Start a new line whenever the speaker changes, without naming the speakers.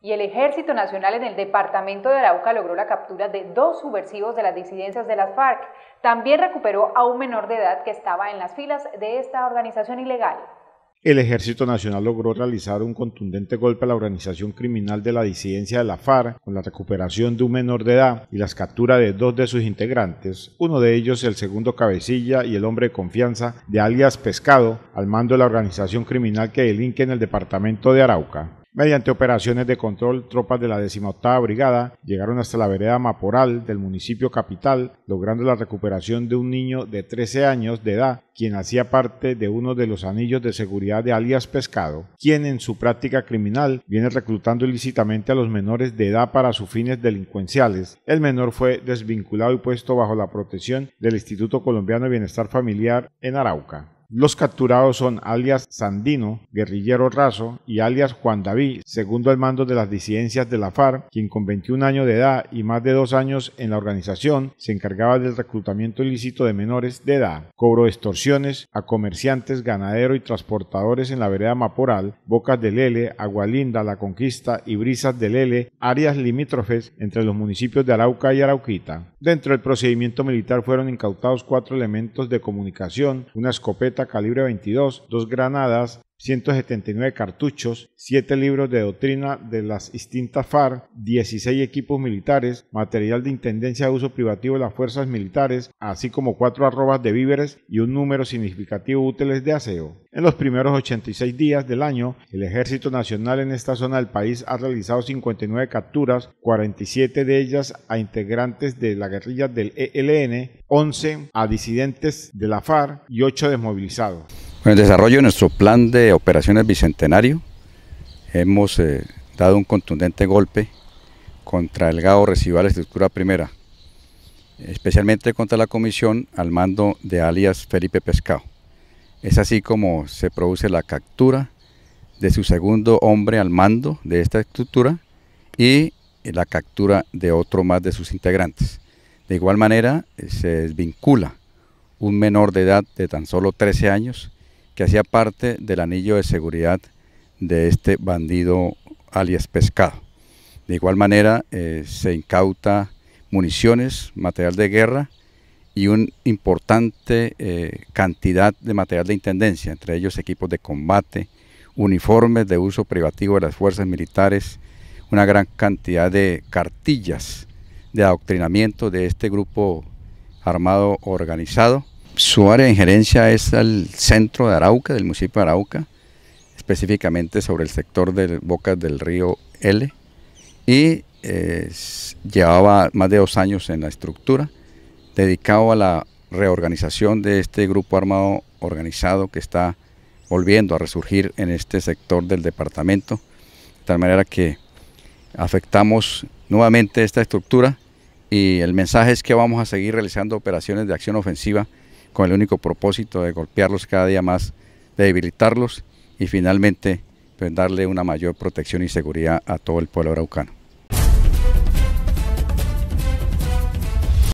Y el Ejército Nacional en el departamento de Arauca logró la captura de dos subversivos de las disidencias de las FARC. También recuperó a un menor de edad que estaba en las filas de esta organización ilegal.
El Ejército Nacional logró realizar un contundente golpe a la organización criminal de la disidencia de la FARC con la recuperación de un menor de edad y las capturas de dos de sus integrantes, uno de ellos el segundo cabecilla y el hombre de confianza de alias Pescado, al mando de la organización criminal que delinque en el departamento de Arauca. Mediante operaciones de control, tropas de la 18 Brigada llegaron hasta la vereda Maporal del municipio capital, logrando la recuperación de un niño de 13 años de edad, quien hacía parte de uno de los anillos de seguridad de alias Pescado, quien en su práctica criminal viene reclutando ilícitamente a los menores de edad para sus fines delincuenciales. El menor fue desvinculado y puesto bajo la protección del Instituto Colombiano de Bienestar Familiar en Arauca. Los capturados son alias Sandino, guerrillero raso, y alias Juan David, segundo al mando de las disidencias de la FARC, quien con 21 años de edad y más de dos años en la organización se encargaba del reclutamiento ilícito de menores de edad, cobro extorsiones a comerciantes, ganaderos y transportadores en la vereda Maporal, Bocas del Lele, Agualinda, La Conquista y Brisas del Lele, áreas limítrofes entre los municipios de Arauca y Arauquita. Dentro del procedimiento militar fueron incautados cuatro elementos de comunicación, una escopeta calibre 22, dos granadas, 179 cartuchos, 7 libros de doctrina de las distintas FARC, 16 equipos militares, material de intendencia de uso privativo de las fuerzas militares, así como 4 arrobas de víveres y un número significativo de útiles de aseo. En los primeros 86 días del año, el Ejército Nacional en esta zona del país ha realizado 59 capturas, 47 de ellas a integrantes de la guerrilla del ELN, 11 a disidentes de la FARC y 8 desmovilizados.
Con el desarrollo de nuestro plan de operaciones bicentenario, hemos eh, dado un contundente golpe contra el GAO Residual Estructura Primera, especialmente contra la comisión al mando de alias Felipe Pescado. Es así como se produce la captura de su segundo hombre al mando de esta estructura y la captura de otro más de sus integrantes. De igual manera, eh, se desvincula un menor de edad de tan solo 13 años que hacía parte del anillo de seguridad de este bandido alias Pescado. De igual manera eh, se incauta municiones, material de guerra y una importante eh, cantidad de material de intendencia, entre ellos equipos de combate, uniformes de uso privativo de las fuerzas militares, una gran cantidad de cartillas de adoctrinamiento de este grupo armado organizado su área de injerencia es al centro de Arauca, del municipio de Arauca, específicamente sobre el sector de Bocas del río L, y llevaba más de dos años en la estructura, dedicado a la reorganización de este grupo armado organizado que está volviendo a resurgir en este sector del departamento, de tal manera que afectamos nuevamente esta estructura y el mensaje es que vamos a seguir realizando operaciones de acción ofensiva con el único propósito de golpearlos cada día más, de debilitarlos y finalmente pues, darle una mayor protección y seguridad a todo el pueblo araucano.